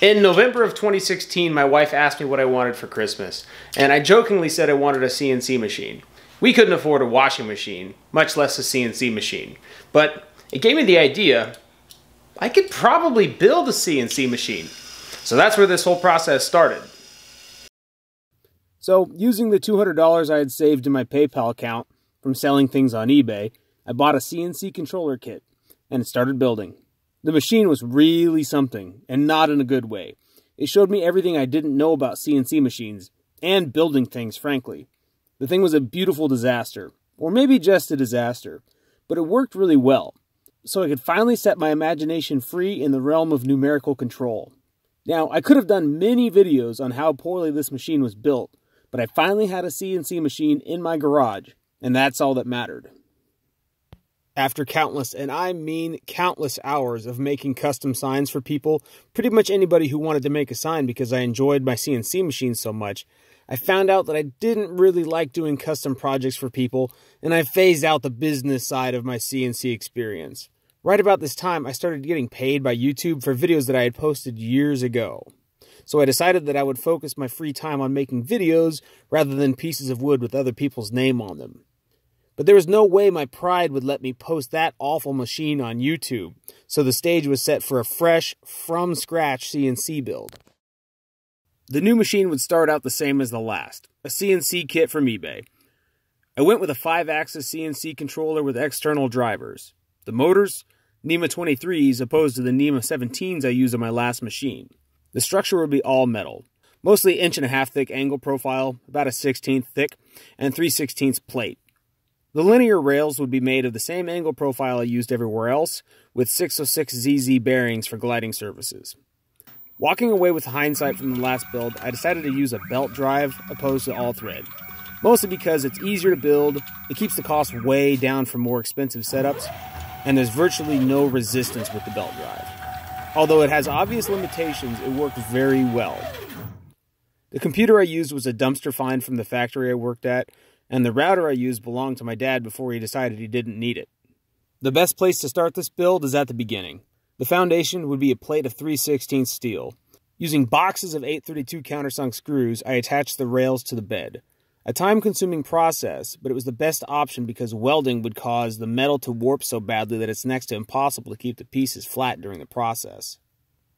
In November of 2016, my wife asked me what I wanted for Christmas, and I jokingly said I wanted a CNC machine. We couldn't afford a washing machine, much less a CNC machine, but it gave me the idea I could probably build a CNC machine. So that's where this whole process started. So, using the $200 I had saved in my PayPal account from selling things on eBay, I bought a CNC controller kit and started building. The machine was really something, and not in a good way. It showed me everything I didn't know about CNC machines, and building things, frankly. The thing was a beautiful disaster, or maybe just a disaster, but it worked really well, so I could finally set my imagination free in the realm of numerical control. Now, I could have done many videos on how poorly this machine was built, but I finally had a CNC machine in my garage, and that's all that mattered. After countless, and I mean countless hours of making custom signs for people, pretty much anybody who wanted to make a sign because I enjoyed my CNC machine so much, I found out that I didn't really like doing custom projects for people, and I phased out the business side of my CNC experience. Right about this time, I started getting paid by YouTube for videos that I had posted years ago. So I decided that I would focus my free time on making videos rather than pieces of wood with other people's name on them. But there was no way my pride would let me post that awful machine on YouTube, so the stage was set for a fresh, from scratch CNC build. The new machine would start out the same as the last, a CNC kit from eBay. I went with a 5-axis CNC controller with external drivers. The motors, NEMA 23s opposed to the NEMA 17s I used on my last machine. The structure would be all metal, mostly inch and a half thick angle profile, about a 16th thick, and 3 16th plate. The linear rails would be made of the same angle profile I used everywhere else, with 606ZZ bearings for gliding surfaces. Walking away with hindsight from the last build, I decided to use a belt drive opposed to all thread. Mostly because it's easier to build, it keeps the cost way down for more expensive setups, and there's virtually no resistance with the belt drive. Although it has obvious limitations, it worked very well. The computer I used was a dumpster find from the factory I worked at, and the router I used belonged to my dad before he decided he didn't need it. The best place to start this build is at the beginning. The foundation would be a plate of 3 16 steel. Using boxes of 832 countersunk screws, I attached the rails to the bed. A time-consuming process, but it was the best option because welding would cause the metal to warp so badly that it's next to impossible to keep the pieces flat during the process.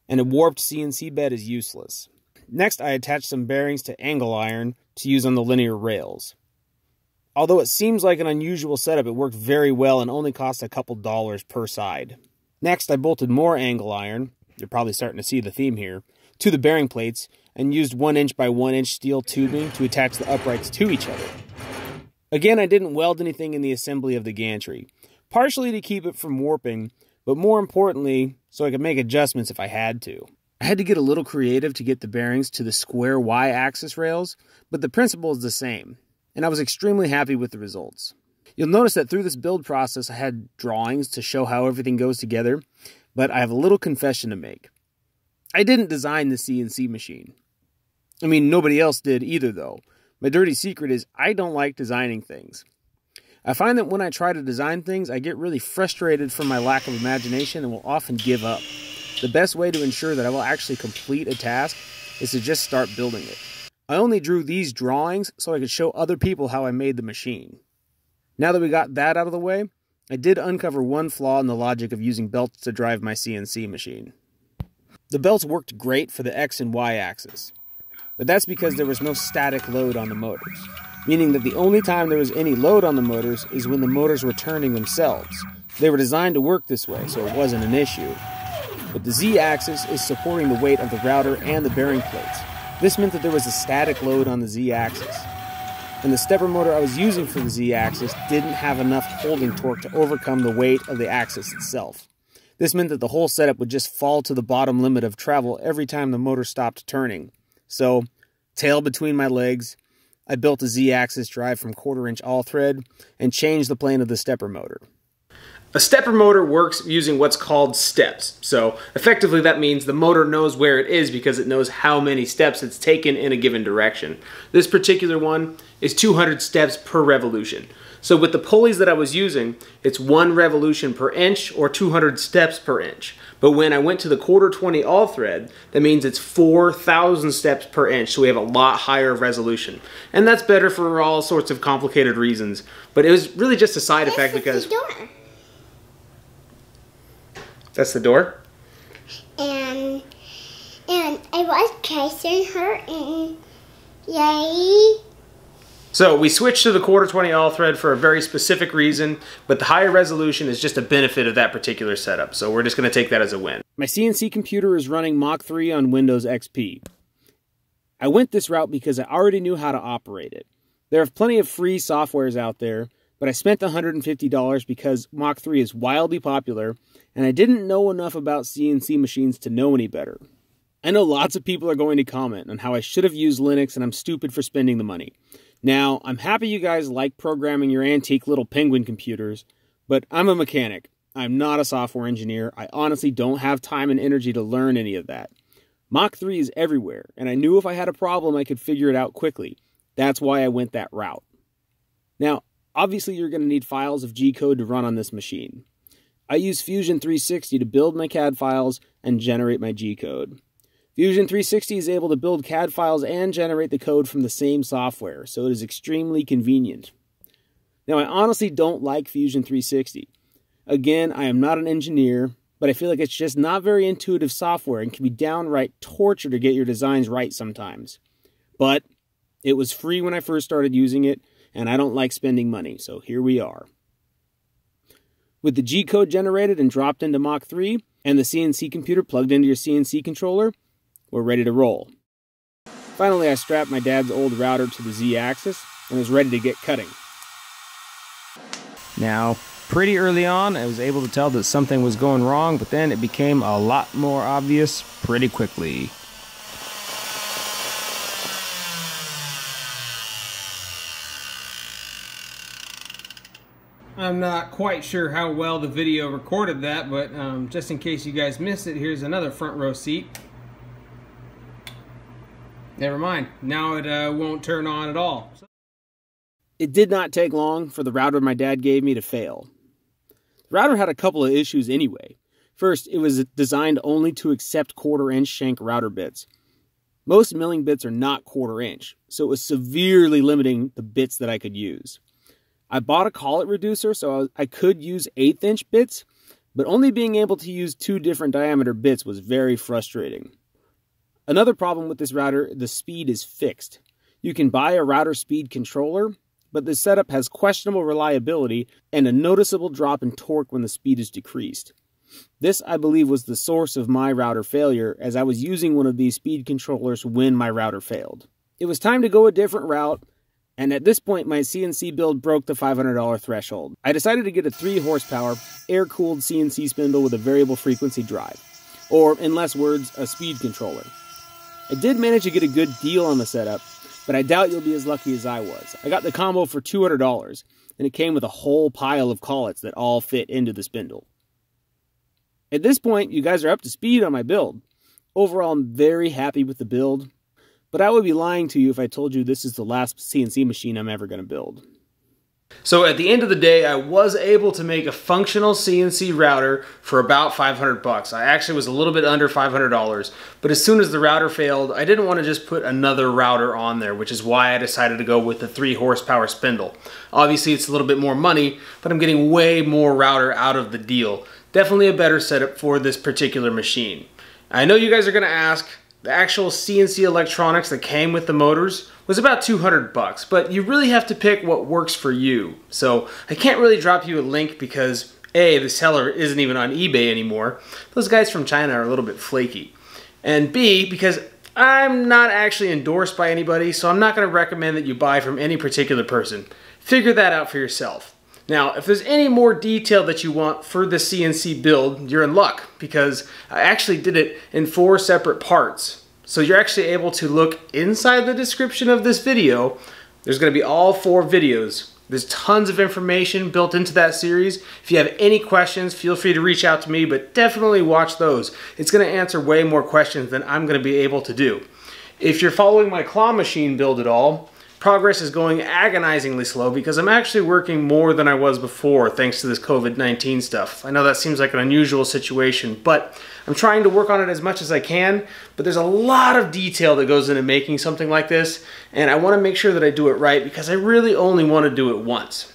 And a warped CNC bed is useless. Next, I attached some bearings to angle iron to use on the linear rails. Although it seems like an unusual setup, it worked very well and only cost a couple dollars per side. Next, I bolted more angle iron, you're probably starting to see the theme here, to the bearing plates and used 1 inch by 1 inch steel tubing to attach the uprights to each other. Again, I didn't weld anything in the assembly of the gantry, partially to keep it from warping, but more importantly, so I could make adjustments if I had to. I had to get a little creative to get the bearings to the square Y-axis rails, but the principle is the same and I was extremely happy with the results. You'll notice that through this build process, I had drawings to show how everything goes together, but I have a little confession to make. I didn't design the CNC machine. I mean, nobody else did either, though. My dirty secret is I don't like designing things. I find that when I try to design things, I get really frustrated from my lack of imagination and will often give up. The best way to ensure that I will actually complete a task is to just start building it. I only drew these drawings so I could show other people how I made the machine. Now that we got that out of the way, I did uncover one flaw in the logic of using belts to drive my CNC machine. The belts worked great for the X and Y axis, but that's because there was no static load on the motors, meaning that the only time there was any load on the motors is when the motors were turning themselves. They were designed to work this way, so it wasn't an issue. But the Z axis is supporting the weight of the router and the bearing plates, this meant that there was a static load on the z-axis. And the stepper motor I was using for the z-axis didn't have enough holding torque to overcome the weight of the axis itself. This meant that the whole setup would just fall to the bottom limit of travel every time the motor stopped turning. So, tail between my legs, I built a Z-axis drive from quarter inch all thread and changed the plane of the stepper motor. A stepper motor works using what's called steps. So effectively that means the motor knows where it is because it knows how many steps it's taken in a given direction. This particular one is 200 steps per revolution. So with the pulleys that I was using, it's one revolution per inch or 200 steps per inch. But when I went to the quarter 20 all thread, that means it's 4,000 steps per inch, so we have a lot higher resolution. And that's better for all sorts of complicated reasons. But it was really just a side This effect because... the door. That's the door? And and I was chasing her and yay. So we switched to the quarter 20 all thread for a very specific reason, but the higher resolution is just a benefit of that particular setup. So we're just going to take that as a win. My CNC computer is running Mach 3 on Windows XP. I went this route because I already knew how to operate it. There are plenty of free softwares out there, but I spent $150 because Mach 3 is wildly popular and I didn't know enough about CNC machines to know any better. I know lots of people are going to comment on how I should have used Linux and I'm stupid for spending the money. Now, I'm happy you guys like programming your antique little penguin computers, but I'm a mechanic. I'm not a software engineer. I honestly don't have time and energy to learn any of that. Mach 3 is everywhere, and I knew if I had a problem, I could figure it out quickly. That's why I went that route. Now, obviously, you're going to need files of G code to run on this machine. I use Fusion 360 to build my CAD files and generate my G code. Fusion 360 is able to build CAD files and generate the code from the same software, so it is extremely convenient. Now, I honestly don't like Fusion 360. Again, I am not an engineer, but I feel like it's just not very intuitive software and can be downright torture to get your designs right sometimes. But it was free when I first started using it, and I don't like spending money, so here we are. With the G code generated and dropped into Mach 3, and the CNC computer plugged into your CNC controller, we're ready to roll. Finally, I strapped my dad's old router to the Z axis and was ready to get cutting. Now, pretty early on, I was able to tell that something was going wrong, but then it became a lot more obvious pretty quickly. I'm not quite sure how well the video recorded that, but um, just in case you guys missed it, here's another front row seat. Never mind. Now it uh, won't turn on at all. It did not take long for the router my dad gave me to fail. The router had a couple of issues anyway. First, it was designed only to accept quarter inch shank router bits. Most milling bits are not quarter inch, so it was severely limiting the bits that I could use. I bought a collet reducer so I could use eighth inch bits, but only being able to use two different diameter bits was very frustrating. Another problem with this router, the speed is fixed. You can buy a router speed controller, but the setup has questionable reliability and a noticeable drop in torque when the speed is decreased. This, I believe, was the source of my router failure, as I was using one of these speed controllers when my router failed. It was time to go a different route, and at this point, my CNC build broke the $500 threshold. I decided to get a 3 horsepower, air cooled CNC spindle with a variable frequency drive, or, in less words, a speed controller. I did manage to get a good deal on the setup, but I doubt you'll be as lucky as I was. I got the combo for $200, and it came with a whole pile of collets that all fit into the spindle. At this point, you guys are up to speed on my build. Overall, I'm very happy with the build, but I would be lying to you if I told you this is the last CNC machine I'm ever going to build. So at the end of the day, I was able to make a functional CNC router for about 500 bucks. I actually was a little bit under $500, but as soon as the router failed, I didn't want to just put another router on there, which is why I decided to go with the 3 horsepower spindle. Obviously, it's a little bit more money, but I'm getting way more router out of the deal. Definitely a better setup for this particular machine. I know you guys are going to ask, the actual CNC electronics that came with the motors was about 200 bucks, but you really have to pick what works for you. So I can't really drop you a link because A, the seller isn't even on eBay anymore. Those guys from China are a little bit flaky. And B, because I'm not actually endorsed by anybody, so I'm not going to recommend that you buy from any particular person. Figure that out for yourself. Now, if there's any more detail that you want for the CNC build, you're in luck because I actually did it in four separate parts. So you're actually able to look inside the description of this video. There's gonna be all four videos. There's tons of information built into that series. If you have any questions, feel free to reach out to me, but definitely watch those. It's gonna answer way more questions than I'm gonna be able to do. If you're following my claw machine build at all, progress is going agonizingly slow because I'm actually working more than I was before thanks to this COVID-19 stuff. I know that seems like an unusual situation, but I'm trying to work on it as much as I can, but there's a lot of detail that goes into making something like this, and I want to make sure that I do it right because I really only want to do it once.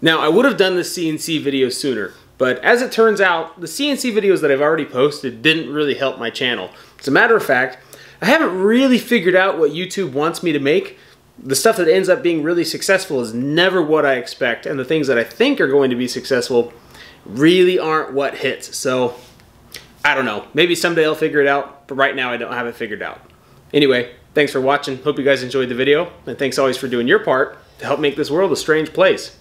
Now, I would have done the CNC video sooner, but as it turns out, the CNC videos that I've already posted didn't really help my channel. As a matter of fact, I haven't really figured out what YouTube wants me to make. The stuff that ends up being really successful is never what I expect, and the things that I think are going to be successful really aren't what hits. So I don't know. Maybe someday I'll figure it out, but right now I don't have it figured out. Anyway, thanks for watching. Hope you guys enjoyed the video, and thanks always for doing your part to help make this world a strange place.